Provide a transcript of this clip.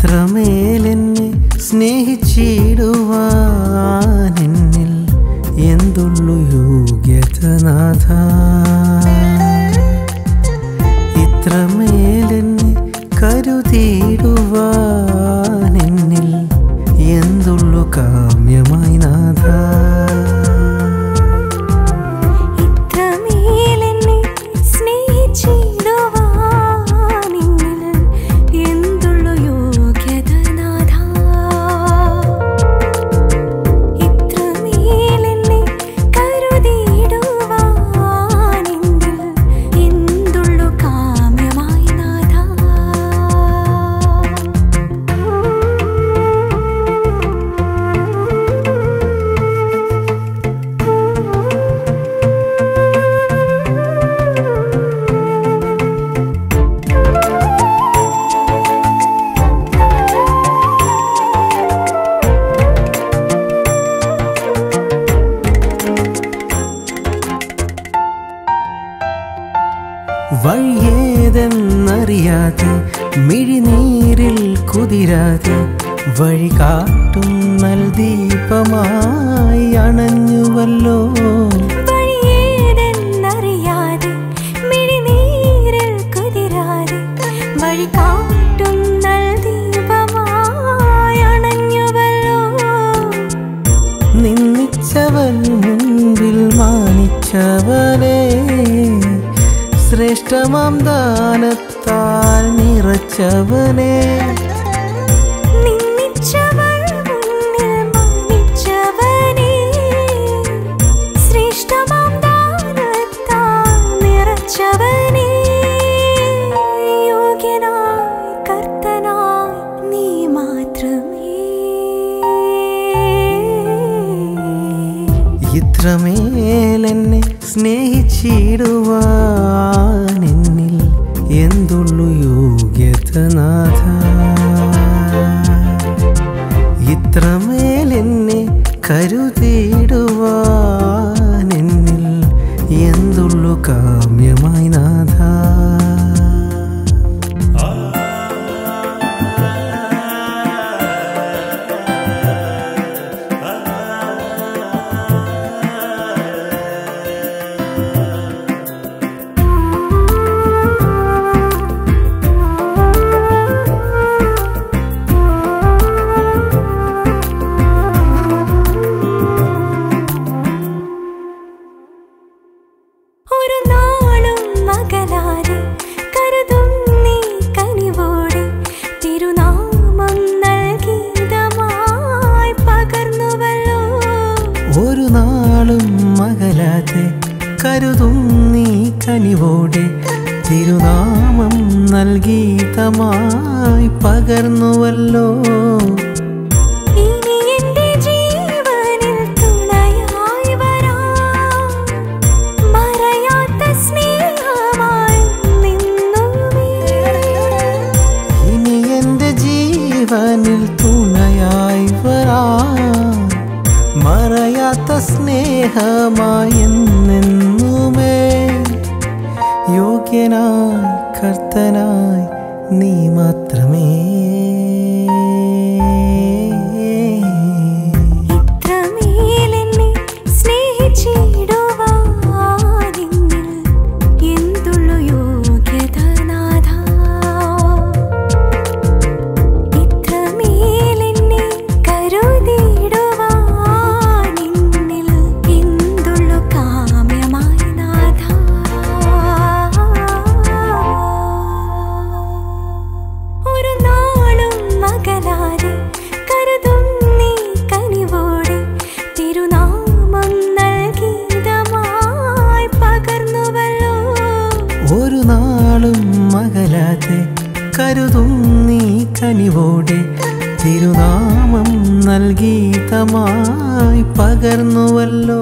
ഇത്രമേലെന്നെ സ്നേഹിച്ചിടുവാനിൽ എന്തുള്ളു യോഗ്യതനാഥ? ഇത്രമേലെന്നെ കരുതിയിടുവാനിൽ എന്തുള്ളു കാമ്യമായി നാഥ? വഴിയേതെന്നറിയാതെ മിഴിനീരിൽ കുതിരാതെ വഴി കാട്ടും നൽ ദീപമായി അണഞ്ഞുവല്ലോ. മുൻപിൽ മാനിച്ചവനെ കർത്തനായി ദാനത്താൽ നിറച്ചവനെ. ഇത്രമേലെന്നെ സ്നേഹിച്ചിടുവാൻ യോഗ്യതനാഥ ഇത്രമേലെന്നെ എന്നിൽ എന്തുള്ളു കാമ്യമായി മകലാതെ കരുതും നീ കനിവോടെ. തിരുനാമം നൽകീതമായി പകർന്നുവല്ലോ. മറയാത്ത സ്നേഹമായി എന്നെന്നുമേ. യോഗ്യനായി കർത്തനായി നീ മാത്രമേ. കരുതും നീ കനിവോടെ തിരുനാമം നൽകീതമായി പകർന്നുവല്ലോ.